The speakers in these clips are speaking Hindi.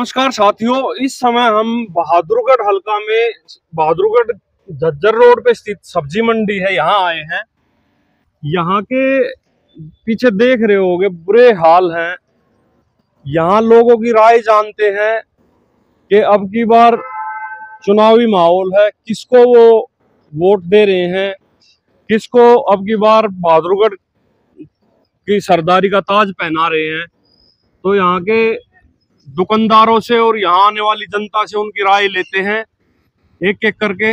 नमस्कार साथियों, इस समय हम बहादुरगढ़ हल्का में, बहादुरगढ़ झज्जर रोड पे स्थित सब्ज़ी मंडी है, यहाँ आए हैं। यहाँ के पीछे देख रहे होगे, बुरे हाल हैं। यहाँ लोगों की राय जानते हैं कि अब की बार चुनावी माहौल है, किसको वो वोट दे रहे हैं, किसको अब की बार बहादुरगढ़ की सरदारी का ताज पहना रहे हैं। तो यहाँ के दुकानदारों से और यहाँ आने वाली जनता से उनकी राय लेते हैं। एक एक करके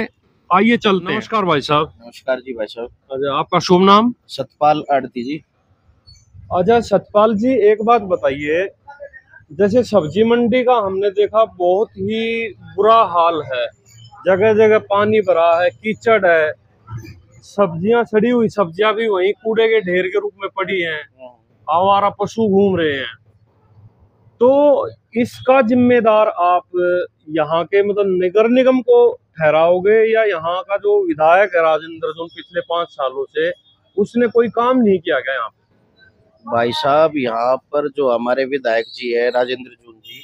आइए चलते नमस्कार भाई साहब। नमस्कार जी भाई साहब। अच्छा आपका शुभ नाम? सतपाल आड़ती जी। अच्छा सतपाल जी एक बात बताइए। जैसे सब्ज़ी मंडी का हमने देखा बहुत ही बुरा हाल है। जगह जगह पानी भरा है कीचड़ है। सब्ज़ियाँ सड़ी हुई सब्ज़ियाँ भी वहीं कूड़े के ढेर के रूप में पड़ी हैं। आवारा पशु घूम रहे हैं। तो इसका जिम्मेदार आप यहाँ के मतलब नगर निगम को ठहराओगे या यहाँ का जो विधायक है राजेंद्र जो पिछले पाँच सालों से, उसने कोई काम नहीं किया क्या यहाँ भाई साहब, यहाँ पर जो हमारे विधायक जी है, राजेंद्र जून जी,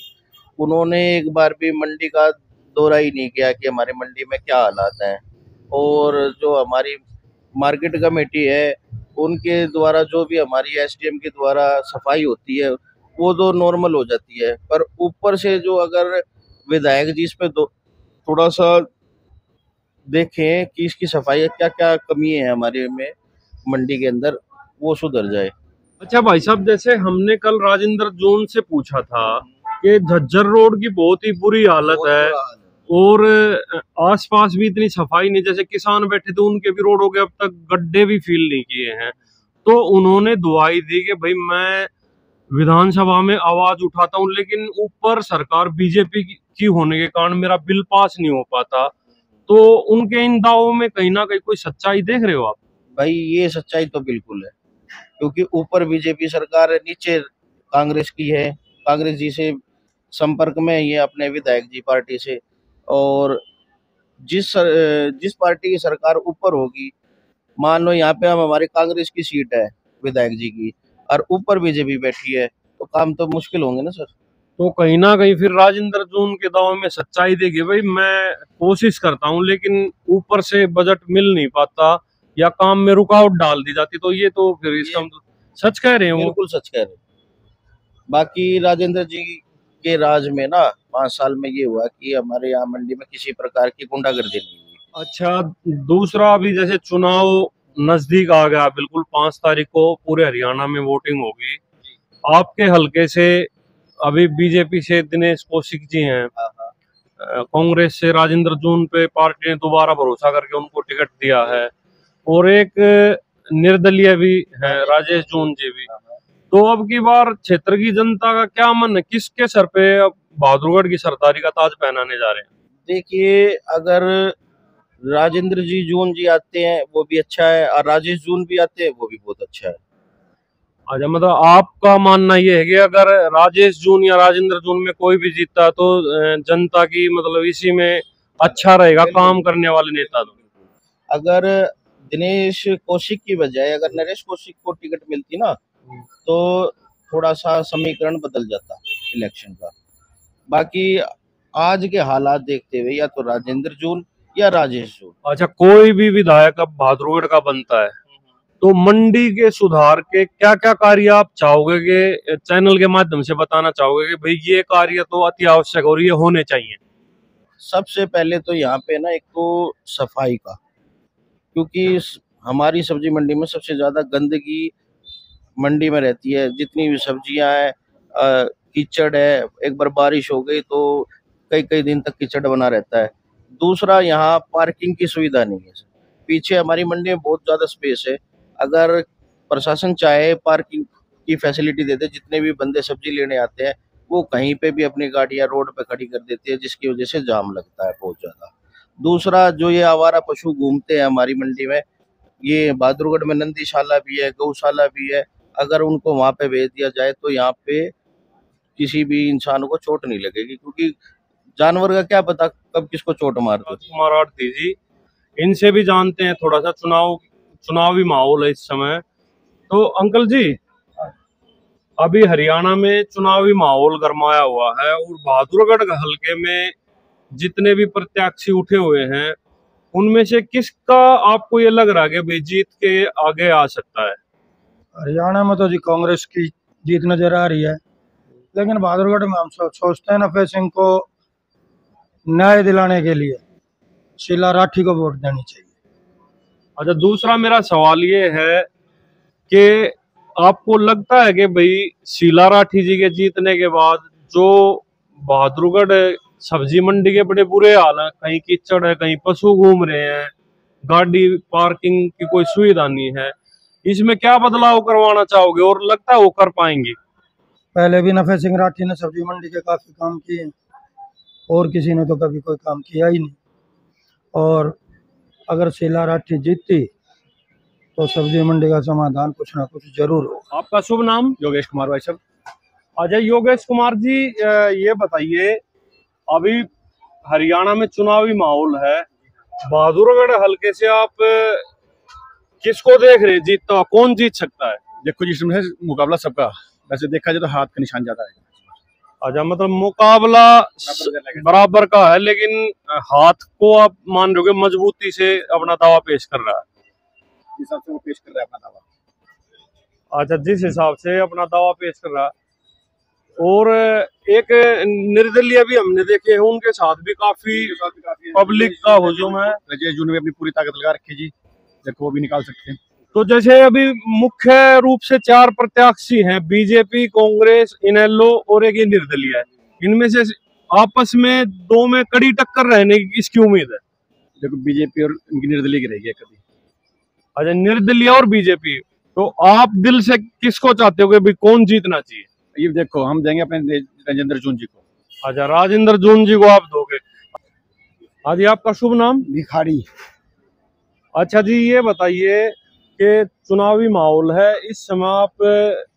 उन्होंने एक बार भी मंडी का दौरा ही नहीं किया कि हमारे मंडी में क्या हालात हैं। और जो हमारी मार्केट कमेटी है, उनके द्वारा जो भी हमारी एसडीएम के द्वारा सफ़ाई होती है वो तो नॉर्मल हो जाती है। पर ऊपर से जो अगर विधायक जी इस पे थोड़ा सा देखें कि इसकी सफ़ाई क्या क्या कमी है हमारे में मंडी के अंदर वो सुधर जाए। अच्छा भाई साहब जैसे हमने कल राजेंद्र जोन से पूछा था कि झज्जर रोड की बहुत ही बुरी हालत है और आसपास भी इतनी सफ़ाई नहीं जैसे किसान बैठे थे उनके भी रोडों के अब तक गड्ढे भी फील नहीं किए हैं। तो उन्होंने दुआई दी कि भाई मैं विधानसभा में आवाज़ उठाता हूँ लेकिन ऊपर सरकार बीजेपी की होने के कारण मेरा बिल पास नहीं हो पाता। तो उनके इन दावों में कहीं ना कहीं कोई सच्चाई देख रहे हो आप? भाई ये सच्चाई तो बिल्कुल है क्योंकि ऊपर बीजेपी सरकार है नीचे कांग्रेस की है। कांग्रेस जी से संपर्क में ये अपने विधायक जी पार्टी से और जिस सर, जिस पार्टी की सरकार ऊपर होगी मान लो यहाँ पे हम हमारी कांग्रेस की सीट है विधायक जी की और ऊपर बीजेपी बैठी है तो काम तो मुश्किल होंगे ना सर? तो कहीं ना कहीं फिर राजेंद्र जून के दाव में सच्चाई देगी भाई मैं कोशिश करता हूँ लेकिन ऊपर से बजट मिल नहीं पाता या काम में रुकावट डाल दी जाती तो ये तो फिर इसका मतलब सच कह रहे हैं बिल्कुल सच कह रहे बाकी राजेंद्र जी के राज में ना पाँच साल में ये हुआ कि हमारे यहाँ मंडी में किसी प्रकार की गुंडागर्दी नहीं हुई। अच्छा दूसरा अभी जैसे चुनाव नज़दीक आ गया बिल्कुल पाँच तारीख को पूरे हरियाणा में वोटिंग होगी। आपके हल्के से अभी बीजेपी से दिनेश कौशिक जी हैं। हाँ, हाँ। कांग्रेस से राजेंद्र जून पे पार्टी ने दोबारा भरोसा करके उनको टिकट दिया है। और एक निर्दलीय भी है राजेश जून जी भी। हाँ, तो अब की बार क्षेत्र की जनता का क्या मन है? किसके सर पे अब बहादुरगढ़ की सरदारी का ताज पहनाने जा रहे हैं? देखिए अगर राजेंद्र जी जून जी आते हैं वो भी अच्छा है और राजेश जून भी आते हैं वो भी बहुत अच्छा है। अच्छा मतलब आपका मानना ये है कि अगर राजेश जून या राजेंद्र जून में कोई भी जीतता तो जनता की मतलब इसी में अच्छा रहेगा काम करने वाले नेता तो। अगर दिनेश कौशिक की बजाय अगर नरेश कौशिक को टिकट मिलती ना तो थोड़ा सा समीकरण बदल जाता इलेक्शन का। बाकी आज के हालात देखते हुए या तो राजेंद्र जून या राजेश जो अच्छा कोई भी विधायक अब बहादुरगढ़ का बनता है तो मंडी के सुधार के क्या क्या कार्य आप चाहोगे कि चैनल के माध्यम से बताना चाहोगे कि भाई ये कार्य तो अति आवश्यक और ये होने चाहिए? सबसे पहले तो यहाँ पे ना एक तो सफ़ाई का क्योंकि हमारी सब्ज़ी मंडी में सबसे ज़्यादा गंदगी मंडी में रहती है। जितनी भी सब्ज़ियाँ हैं कीचड़ है एक बार बारिश हो गई तो कई कई दिन तक कीचड़ बना रहता है। दूसरा यहाँ पार्किंग की सुविधा नहीं है पीछे हमारी मंडी में बहुत ज़्यादा स्पेस है। अगर प्रशासन चाहे पार्किंग की फैसिलिटी देते जितने भी बंदे सब्ज़ी लेने आते हैं, वो कहीं पे भी अपनी गाड़ियाँ रोड पे खड़ी कर देते हैं, जिसकी वजह से जाम लगता है बहुत ज़्यादा। दूसरा, जो ये आवारा पशु घूमते हैं हमारी मंडी में, ये बहादुरगढ़ में नंदीशाला भी है गौशाला भी है। अगर उनको वहाँ पे भेज दिया जाए तो यहाँ पे किसी भी इंसान को चोट नहीं लगेगी, क्योंकि जानवर का क्या पता कब किसको चोट मार दो कुमार आरती जी। इनसे भी जानते हैं थोड़ा सा चुनाव चुनावी माहौल है इस समय। तो अंकल जी अभी हरियाणा में चुनावी माहौल गरमाया हुआ है और बहादुरगढ़ हलके में जितने भी प्रत्याशी उठे हुए हैं उनमें से किसका आपको ये लग रहा है कि भाई जीत के आगे आ सकता है? हरियाणा में तो जी कांग्रेस की जीत नज़र आ रही है। लेकिन बहादुरगढ़ में हम सोचते हैं नफे सिंह को न्याय दिलाने के लिए शीला राठी को वोट देनी चाहिए। अच्छा दूसरा मेरा सवाल ये है कि आपको लगता है कि भाई शीला राठी जी के जीतने के बाद जो बहादुरगढ़ सब्ज़ी मंडी के बड़े बुरे हाल है कहीं कीचड़ है कहीं पशु घूम रहे हैं गाड़ी पार्किंग की कोई सुविधा नहीं है इसमें क्या बदलाव करवाना चाहोगे और लगता है वो कर पाएँगे? पहले भी नफे सिंह राठी ने सब्ज़ी मंडी के काफ़ी काम किए और किसी ने तो कभी कोई काम किया ही नहीं। और अगर शीला राठी जीतती तो सब्ज़ी मंडी का समाधान कुछ ना कुछ ज़रूर होगा। आपका शुभ नाम? योगेश कुमार भाई साहब। अच्छा योगेश कुमार जी ये बताइए अभी हरियाणा में चुनावी माहौल है। बहादुरगढ़ हल्के से आप किसको देख रहे हैं? जीतता कौन जीत सकता है? देखो जिसमें मुकाबला सबका। वैसे देखा जाए तो हाथ का निशान ज़्यादा है। अच्छा मतलब मुकाबला बराबर का है लेकिन हाथ को आप मान रहे हो मजबूती से अपना दावा पेश कर रहा है? हिसाब से वो पेश कर रहा है अपना दावा। अच्छा जिस हिसाब से अपना दावा पेश कर रहा है। और एक निर्दलीय भी हमने देखे हैं उनके साथ भी काफ़ी पब्लिक का हुजूम है। राजेश जू ने भी अपनी पूरी ताकत लगा रखी जी। देखो वो भी निकाल सकते हैं। तो जैसे अभी मुख्य रूप से चार प्रत्याशी हैं बीजेपी कांग्रेस इनेलो और एक ये निर्दलीय है। इनमें से आपस में दो में कड़ी टक्कर रहने की किसकी उम्मीद है? देखो बीजेपी और इनकी निर्दलीय की रहेगी कभी। अच्छा निर्दलीय और बीजेपी तो आप दिल से किसको चाहते हो कि भाई कौन जीतना चाहिए? ये देखो हम देंगे अपने राजेंद्र जून जी को। अच्छा राजेंद्र जून जी को आप दोगे। हाँ जी आपका शुभ नाम? भिखारी। अच्छा जी ये बताइए कि चुनावी माहौल है इस समय आप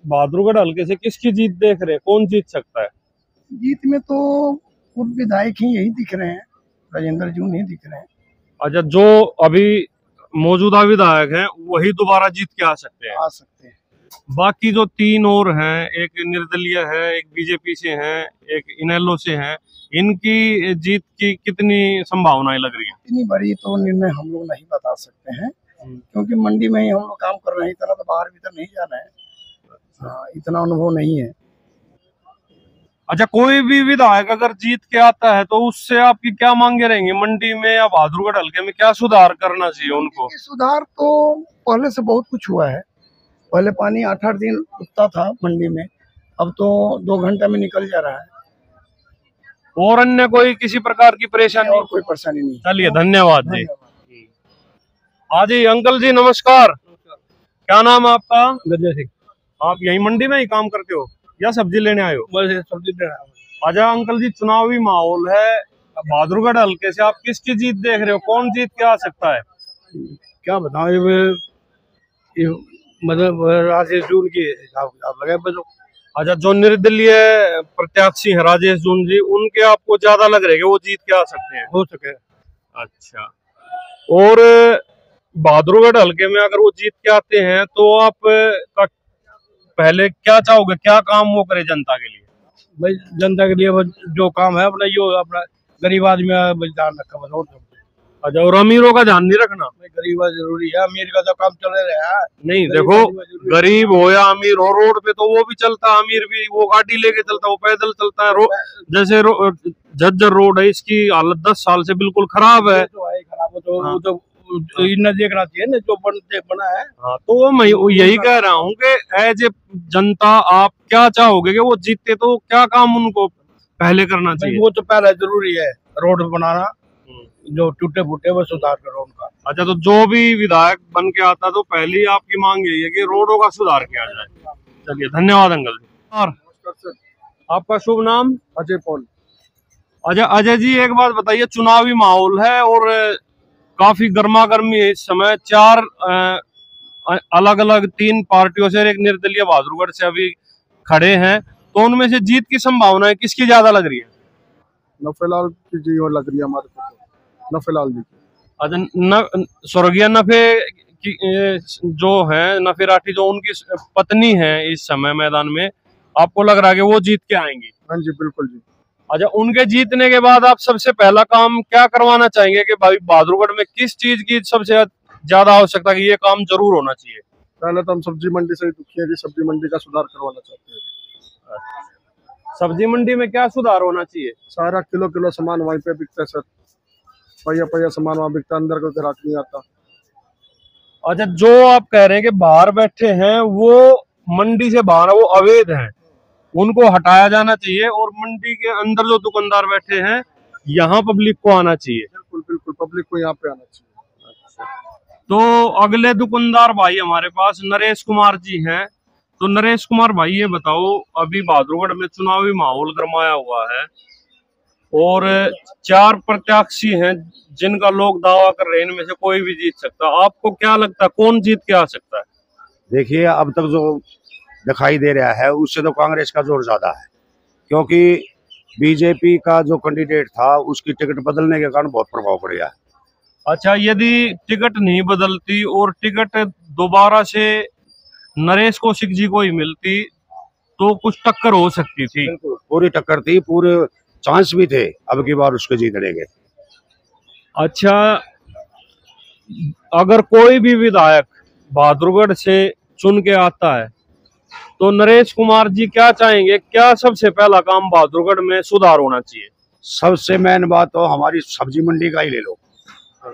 बहादुरगढ़ हल्के से किसकी जीत देख रहे हैं? कौन जीत सकता है? जीत में तो पूर्व विधायक ही यही दिख रहे हैं राजेंद्र जून ही दिख रहे हैं। अच्छा जो अभी मौजूदा विधायक हैं वही दोबारा जीत के आ सकते हैं? आ सकते हैं। बाकी जो तीन और हैं एक निर्दलीय है एक बीजेपी से हैं एक इनेलो से हैं इनकी जीत की कितनी संभावनाएँ लग रही है? इतनी बड़ी तो निर्णय हम लोग नहीं बता सकते हैं। क्योंकि मंडी में ही हम लोग काम कर रहे हैं इतना तो बाहर भीतर नहीं जाना है। हाँ, इतना अनुभव नहीं है। अच्छा कोई भी विधायक अगर जीत के आता है तो उससे आपकी क्या मांगे रहेंगी? मंडी में या बहादुरगढ़ हल्के में क्या सुधार करना चाहिए उनको? सुधार तो पहले से बहुत कुछ हुआ है। पहले पानी आठ आठ दिन रुकता था मंडी में अब तो दो घंटे में निकल जा रहा है। और अन्य कोई किसी प्रकार की परेशानी? और कोई परेशानी नहीं चलिए धन्यवाद जी। धन्यवाद। हाँ जी अंकल जी नमस्कार। क्या नाम है आपका? गजय सिंह। आप यही मंडी में ही काम करते हो या सब्ज़ी लेने आए हो? बस सब्ज़ी ले रहा हूँ। अच्छा अंकल जी चुनावी माहौल है। बहादुरगढ़ हल्के से आप किसकी जीत देख रहे हो? कौन जीत के आ सकता है? क्या बताऊँ ये ये मतलब राजेश जून की हिसाब किताब लगे बस। अच्छा जो निर्दलीय प्रत्याशी है राजेश जून जी उनके आपको ज़्यादा लग रहे हैं वो जीत के आ सकते हैं? हो सके। अच्छा। और बहादुरगढ़ हल्के में अगर वो जीत के आते हैं तो आप का पहले क्या चाहोगे? क्या काम वो करे जनता के लिए? भाई जनता के लिए जो काम है अपना यो अपना गरीब आदमी ध्यान रखा बस और अच्छा और अमीरों का ध्यान नहीं रखना? गरीब ज़रूरी है अमीर का तो काम चल रहा है। नहीं देखो। गरीब हो या अमीर हो रोड पे तो वो भी चलता है अमीर भी वो गाड़ी लेके चलता है वो पैदल चलता है रो, जैसे रो, झज्जर रोड है इसकी हालत दस साल से बिल्कुल खराब है। तो है खराब तो हाँ। तो इन्हें देखना चाहिए ना जो बनते बना है। हाँ तो मैं यही कह रहा हूँ कि एज ए जनता आप क्या चाहोगे कि वो जीतते तो क्या काम उनको पहले करना चाहिए? वो तो पहले ज़रूरी है रोड बनाना हम्म। जो टूटे फूटे वो सुधार करो उनका। अच्छा तो जो भी विधायक बन के आता तो पहली आपकी मांग यही है कि रोडों का सुधार किया जाए। चलिए धन्यवाद अंकल जी। और आपका शुभ नाम? अजय पॉल। अजय अजय जी एक बात बताइए चुनावी माहौल है और काफ़ी गर्मा गर्मी है इस समय। चार अलग अलग तीन पार्टियों से एक निर्दलीय बहादुरगढ़ से अभी खड़े हैं। तो उनमें से जीत की संभावना है किसकी ज़्यादा लग रही है? नफेलाल की जी लग रही है हमारे को नफेलाल जी। अच्छा स्वर्गीय नफे की जो है नफे राठी जो उनकी पत्नी है इस समय मैदान में आपको लग रहा है कि वो जीत के आएँगी? हाँ जी बिल्कुल जी। अच्छा उनके जीतने के बाद आप सबसे पहला काम क्या करवाना चाहेंगे कि भाई बहादुरगढ़ में किस चीज़ की सबसे ज़्यादा आवश्यकता है ये काम ज़रूर होना चाहिए? पहले तो हम सब्ज़ी मंडी से दुखी है सब्ज़ी मंडी का सुधार करवाना चाहते हैं। सब्ज़ी मंडी में क्या सुधार होना चाहिए? सारा किलो किलो सामान वहीं पे बिकता है सर। पहिया पहिया सामान वहाँ बिकता अंदर कोई ग्राहक नहीं आता। अच्छा जो आप कह रहे हैं कि बाहर बैठे हैं वो मंडी से बाहर वो अवैध हैं। उनको हटाया जाना चाहिए और मंडी के अंदर जो दुकानदार बैठे हैं यहाँ पब्लिक को आना चाहिए। बिल्कुल बिल्कुल पब्लिक को यहाँ पे आना चाहिए। तो अगले दुकानदार भाई हमारे पास नरेश कुमार जी हैं। तो नरेश कुमार भाई ये बताओ अभी बहादुरगढ़ में चुनावी माहौल गरमाया हुआ है और चार प्रत्याशी हैं जिनका लोग दावा कर रहे हैं इनमें से कोई भी जीत सकता। है आपको क्या लगता है कौन जीत के आ सकता है? देखिए अब तक जो दिखाई दे रहा है उससे तो कांग्रेस का ज़ोर ज़्यादा है। क्योंकि बीजेपी का जो कैंडिडेट था उसकी टिकट बदलने के कारण बहुत प्रभाव पड़ गया। अच्छा यदि टिकट नहीं बदलती और टिकट दोबारा से नरेश कौशिक जी को ही मिलती तो कुछ टक्कर हो सकती थी। पूरी टक्कर थी पूरे चांस भी थे अब की बार उसके जीतने के अच्छा अगर कोई भी विधायक बहादुरगढ़ से चुन के आता है तो नरेश कुमार जी क्या चाहेंगे? क्या सबसे पहला काम बहादुरगढ़ में सुधार होना चाहिए? सबसे मेन बात तो हमारी सब्ज़ी मंडी का ही ले लो।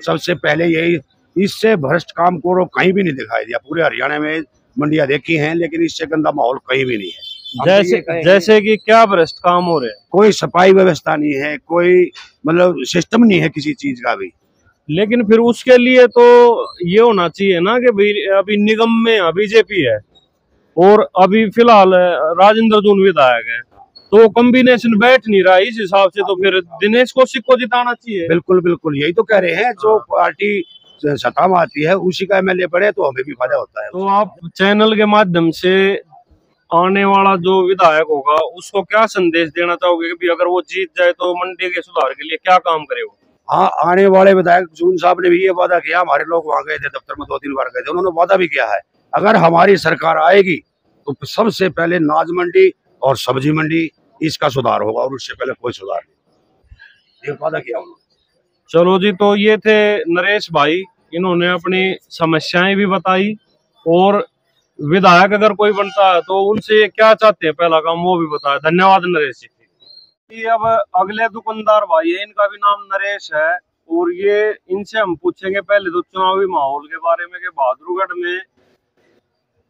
सबसे पहले यही इससे भ्रष्ट काम को कहीं भी नहीं दिखाई दिया। पूरे हरियाणा में मंडियाँ देखी हैं लेकिन इससे गंदा माहौल कहीं भी नहीं है। तो जैसे जैसे कि क्या भ्रष्ट काम हो रहे हैं? कोई सफ़ाई व्यवस्था नहीं है कोई मतलब सिस्टम नहीं है किसी चीज़ का भी। लेकिन फिर उसके लिए तो ये होना चाहिए ना कि अभी निगम में बीजेपी है और अभी फ़िलहाल राजेंद्र जून विधायक है। तो कॉम्बिनेशन बैठ नहीं रहा इस हिसाब से तो फिर दिनेश कौशिक को जिताना चाहिए। बिल्कुल बिल्कुल यही तो कह रहे हैं जो पार्टी सत्ता में आती है उसी का एमएलए बने तो हमें भी फ़ायदा होता है। तो आप चैनल के माध्यम से आने वाला जो विधायक होगा उसको क्या संदेश देना चाहोगे कि अगर वो जीत जाए तो मंडी के सुधार के लिए क्या काम करे वो? हाँ आने वाले विधायक जून साहब ने भी ये वादा किया हमारे लोग वहाँ गए थे दफ्तर में दो तीन बार गए थे उन्होंने वादा भी किया है। अगर हमारी सरकार आएगी तो सबसे पहले नाज मंडी और सब्ज़ी मंडी, इसका सुधार होगा और उससे पहले कोई सुधार नहीं। ये वादा किया उन्होंने चलो जी तो ये थे नरेश भाई, इन्होंने अपनी समस्याएँ भी बताई और विधायक अगर कोई बनता है तो उनसे क्या चाहते हैं? पहला काम वो भी बताया धन्यवाद नरेश जी अब अगले दुकानदार भाई है, इनका भी नाम नरेश है और ये इनसे हम पूछेंगे पहले तो चुनावी माहौल के बारे में कि बहादुरगढ़ में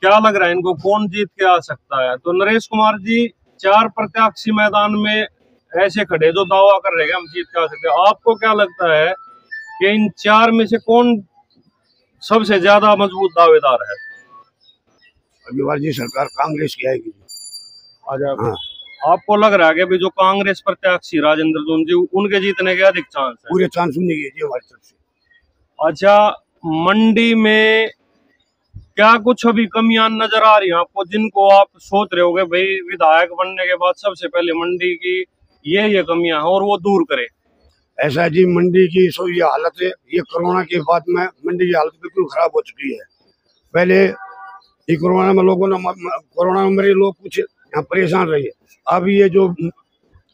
क्या लग रहा है? इनको कौन जीत के आ सकता है? तो नरेश कुमार जी चार प्रत्याशी मैदान में ऐसे खड़े जो दावा कर रहे हैं हम जीत के आ सकते हैं। आपको क्या लगता है कि इन चार में से कौन सबसे ज़्यादा मज़बूत दावेदार है? अगली बार जी सरकार कांग्रेस की आएगी अच्छा हाँ। आपको लग रहा है कि जो कांग्रेस प्रत्याशी राजेंद्र जून जी उनके जीतने के अधिक चांस है? पूरे चांस सुनिए जी हमारी तरफ़ से। अच्छा मंडी में क्या कुछ अभी कमियाँ नज़र आ रही हैं आपको? जिनको आप सोच रहे होगे, भाई, विधायक बनने के बाद सबसे पहले मंडी की ये ये कमियाँ हैं और वो दूर करे। ऐसा जी, मंडी की सो ये हालत है, ये कोरोना के बाद में मंडी की हालत बिल्कुल खराब हो चुकी है। पहले ये कोरोना में लोगों ने कोरोना में मरे लोग कुछ यहाँ परेशान रहे अब ये जो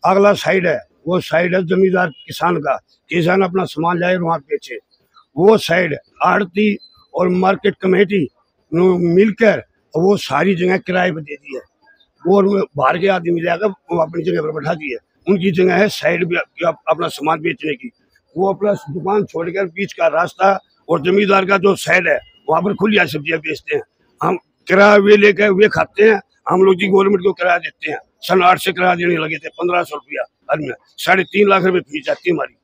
अगला साइड है, वो साइड है जमींदार किसान का। किसान अपना सामान लाए वहाँ बेचे। वो साइड आड़ती और मार्केट कमेटी मिलकर वो सारी जगह किराए पर दे दी है। वो बाहर के आदमी जाकर वो अपनी जगह पर बैठा दिए उनकी जगह है साइड भी अपना सामान बेचने की। वो अपना दुकान छोड़कर बीच का रास्ता और जमींदार का जो साइड है वहाँ पर खुली सब्ज़ियाँ बेचते हैं। हम किराया वे लेकर वे खाते हैं हम लोग जी गवर्नमेंट को किराया देते हैं। सन आठ से किराया देने लगे थे पंद्रह सौ रुपया हर में साढ़े तीन लाख रुपए फ़ीस जाती है हमारी।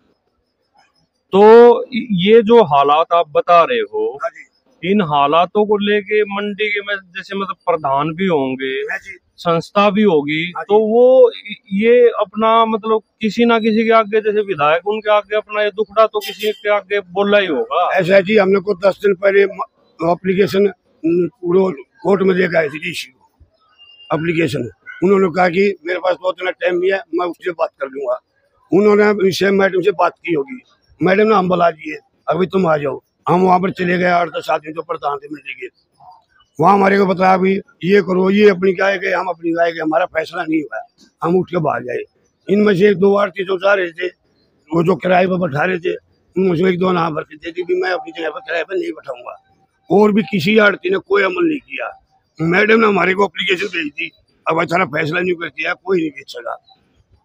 तो ये जो हालात आप बता रहे हो हाँ जी। इन हालातों को लेके मंडी के में जैसे मतलब प्रधान भी होंगे हाँ संस्था भी होगी हाँ तो वो ये अपना मतलब किसी ना किसी के आगे जैसे विधायक उनके आगे अपना ये दुखड़ा तो किसी के आगे बोला ही होगा। ऐसा जी हमने को दस दिन पहले अप्लीकेशन कोर्ट में लेकर आए थे डी एप्लीकेशन उन्होंने कहा कि मेरे पास बहुत दिन टाइम नहीं है मैं उससे बात कर लूँगा। उन्होंने मैडम से बात की होगी। मैडम ने हम बुला दिए अभी तुम आ जाओ। हम वहाँ पर चले गए, आठ दस आदमी जो प्रधान थे मिलने के वहाँ हमारे को बताया भी, ये करो, ये अपनी गाय के हम अपनी गाय के हमारा फैसला नहीं हुआ। हम उठ के बाहर गए। इनमें से एक दो आरती जो जा रहे थे, वो जो किराए पर बैठा रहे थे, उनमें से एक दो ना भर के दे भी मैं अपनी जगह पर किराए पर नहीं बैठाऊँगा। और भी किसी आड़ती ने कोई अमल नहीं किया। मैडम ने हमारे को अप्लीकेशन भेज दी। अब अच्छा फैसला नहीं कर दिया कोई नहीं भेज सका।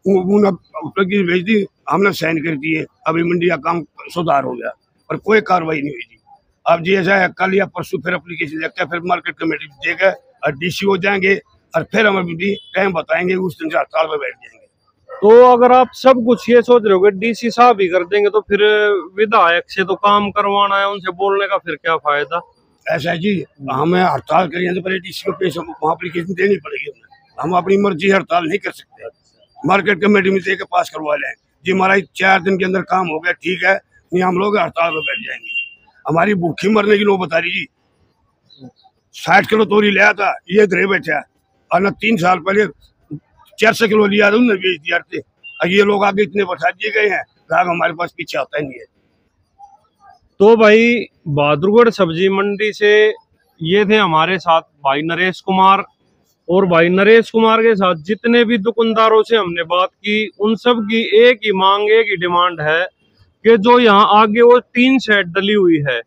उन्होंने भेज दी, हमने साइन कर दिए। अभी मंडी का काम सुधार हो गया। पर कोई कार्रवाई नहीं हुई थी अब जी ऐसा है कल या परसों फिर अप्लीकेशन लेकर फिर मार्केट कमेटी देगा और डीसी हो जाएँगे और फिर हम अभी टाइम बताएँगे उस दिन से हड़ताल पर बैठ जाएँगे। तो अगर आप सब कुछ ये सोच रहे हो कि डीसी साहब ही कर देंगे तो फिर विधायक से तो काम करवाना है उनसे बोलने का फिर क्या फ़ायदा? ऐसा है जी हमें हड़ताल करिए तो पहले डीसी को पेश वहाँ अप्लीकेशन देनी पड़ेगी हमें। हम अपनी मर्ज़ी हड़ताल नहीं कर सकते। मार्केट कमेटी में देकर पास करवा लें। जी हमारा चार दिन के अंदर काम हो गया ठीक है नहीं, हम लोग हड़ताल पर बैठ जाएँगे। हमारी भूखी मरने की लोग बता रही जी। साठ किलो तोरी लिया था ये धरे बैठा और न तीन साल पहले चार सौ किलो लिया था बेच दिया थे और ये लोग आगे इतने बढ़ा दिए गए हैं ग्राहक हमारे पास पीछे आता नहीं है। तो भाई बहादुरगढ़ सब्ज़ी मंडी से ये थे हमारे साथ भाई नरेश कुमार। और भाई नरेश कुमार के साथ जितने भी दुकानदारों से हमने बात की, उन सब की एक ही मांग, एक ही डिमांड है कि जो यहाँ आगे वो तीन सेट डली हुई है,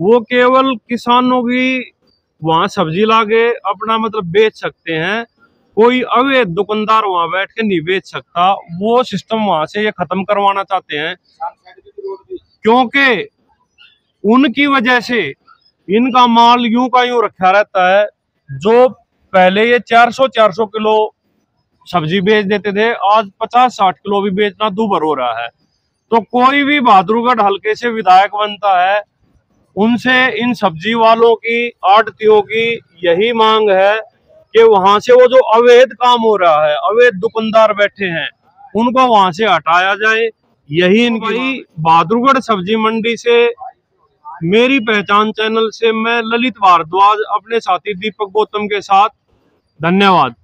वो केवल किसानों की वहाँ सब्ज़ी लाके अपना मतलब बेच सकते हैं। कोई अवैध दुकानदार वहाँ बैठ के नहीं बेच सकता। वो सिस्टम वहाँ से ये खत्म करवाना चाहते हैं। क्योंकि उनकी वजह से इनका माल यूँ का यूँ रखा रहता है, जो पहले ये 400 400 किलो सब्ज़ी बेच देते थे, आज 50 60 किलो भी बेचना दूभर हो रहा है। तो कोई भी बहादुरगढ़ हल्के से विधायक बनता है उनसे इन सब्ज़ी वालों की आड़तियों की यही मांग है कि वहाँ से वो जो अवैध काम हो रहा है अवैध दुकानदार बैठे हैं उनको वहाँ से हटाया जाए। यही इनकी बहादुरगढ़ सब्ज़ी मंडी से मेरी पहचान चैनल से मैं ललित भारद्वाज अपने साथी दीपक गौतम के साथ। धन्यवाद।